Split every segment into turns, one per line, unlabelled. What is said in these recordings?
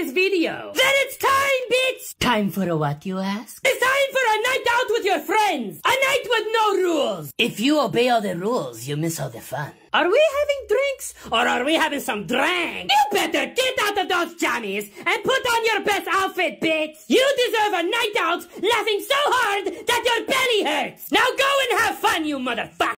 this video. Then it's time, bitch! Time for a what, you ask? It's time for a night out with your friends! A night with no rules! If you obey all the rules, you miss all the fun. Are we having drinks? Or are we having some drink? You better get out of those jammies and put on your best outfit, bitch! You deserve a night out laughing so hard that your belly hurts! Now go and have fun, you motherfucker!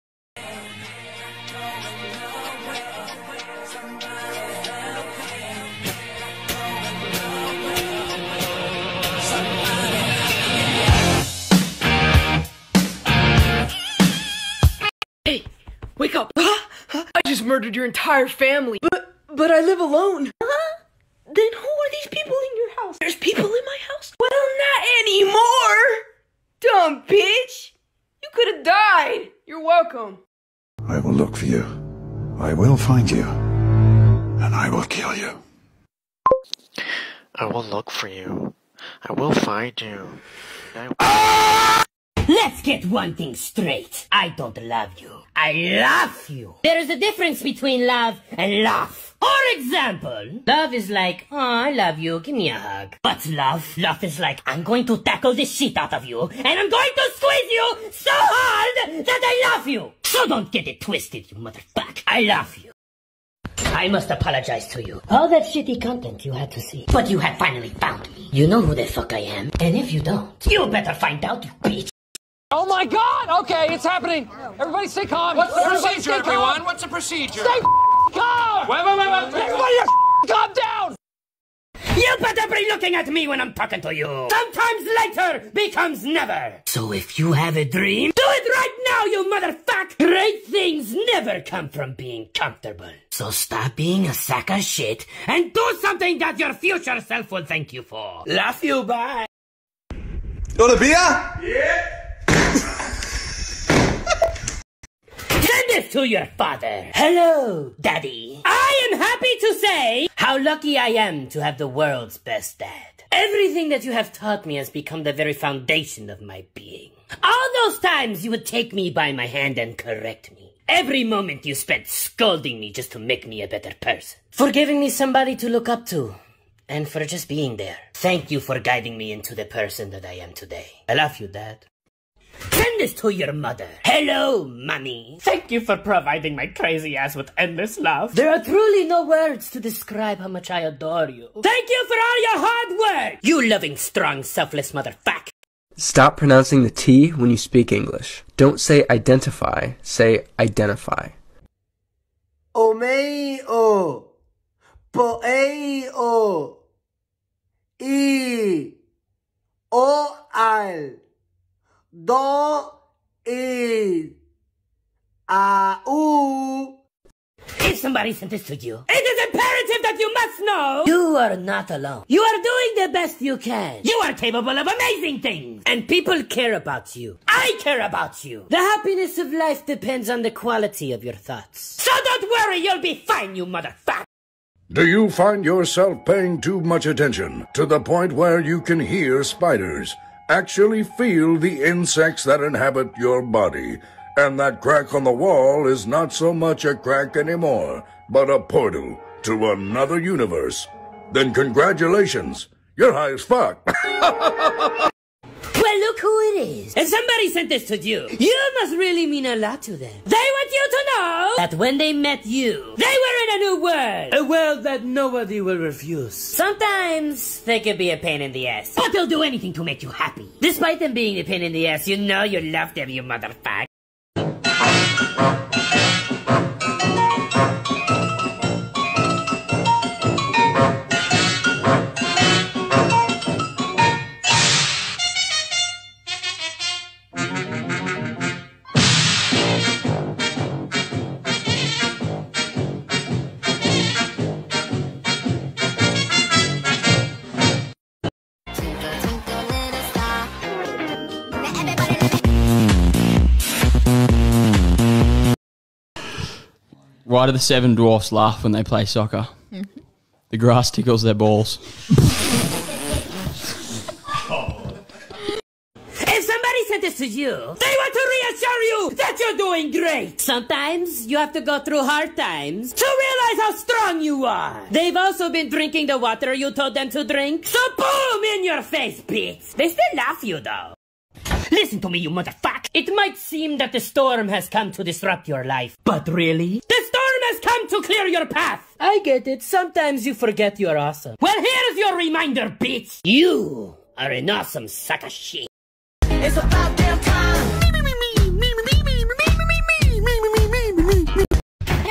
Murdered your entire family. But but I live alone. Huh? Then who are these people in your house? There's people in my house? Well, not anymore. Dumb bitch. You could have died. You're welcome.
I will look for you. I will find you. And I will kill you.
I will look for you. I will find you. I
Let's get one thing straight. I don't love you. I love you. There is a difference between love and love. For example, love is like, oh, I love you, give me a hug. But love, love is like, I'm going to tackle the shit out of you, and I'm going to squeeze you so hard that I love you. So don't get it twisted, you motherfucker. I love you. I must apologize to you. All that shitty content you had to see. But you have finally found me. You know who the fuck I am. And if you don't, you better find out, you bitch.
Oh my god! Okay, it's happening. Everybody stay calm.
What's the
Everybody
procedure,
stay calm.
everyone? What's the procedure?
Stay calm!
Wait, wait, wait, wait.
Everybody just calm down!
You better be looking at me when I'm talking to you. Sometimes later becomes never. So if you have a dream, do it right now, you motherfucker! Great things never come from being comfortable. So stop being a sack of shit and do something that your future self will thank you for. Love you, bye.
You want a beer?
Send this to your father. Hello, Daddy. I am happy to say how lucky I am to have the world's best dad. Everything that you have taught me has become the very foundation of my being. All those times you would take me by my hand and correct me. Every moment you spent scolding me just to make me a better person. For giving me somebody to look up to. And for just being there. Thank you for guiding me into the person that I am today. I love you, Dad. Send this to your mother. Hello, Mommy. Thank you for providing my crazy ass with endless love. There are truly no words to describe how much I adore you. Thank you for all your hard work. You loving, strong, selfless motherfucker.
Stop pronouncing the T when you speak English. Don't say identify, say identify.
Omeo. Poeo. I. O al. Do. I. A. U.
If somebody sent this to you, it is imperative that you must know you are not alone. You are doing the best you can. You are capable of amazing things. And people care about you. I care about you. The happiness of life depends on the quality of your thoughts. So don't worry, you'll be fine, you motherfucker.
Do you find yourself paying too much attention to the point where you can hear spiders, actually feel the insects that inhabit your body, and that crack on the wall is not so much a crack anymore, but a portal to another universe? Then congratulations, you're high as fuck.
Well, look who it is. And somebody sent this to you. You must really mean a lot to them. They want you to know that when they met you, they were in a new world. A world that nobody will refuse. Sometimes they can be a pain in the ass, but they'll do anything to make you happy. Despite them being a pain in the ass, you know you love them, you motherfucker.
Why do the seven dwarfs laugh when they play soccer? The grass tickles their balls.
If somebody sent this to you. They want to reassure you that you're doing great. Sometimes you have to go through hard times to realize how strong you are. They've also been drinking the water you told them to drink. So boom in your face, bitch. They still laugh you though. Listen to me, you motherfucker. It might seem that the storm has come to disrupt your life, but really? The to clear your path. I get it. Sometimes you forget you're awesome. Well, here's your reminder, bitch. You are an awesome sack of shit.
It's about damn time.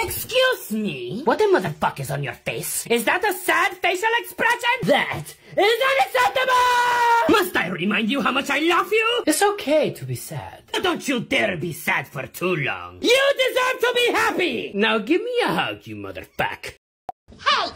Excuse me? What the motherfuck is on your face? Is that a sad facial expression? That is unacceptable! Must I remind you how much I love you? It's okay to be sad. But don't you dare be sad for too long. You deserve to be happy! Now give me a hug, you motherfucker.
Hey,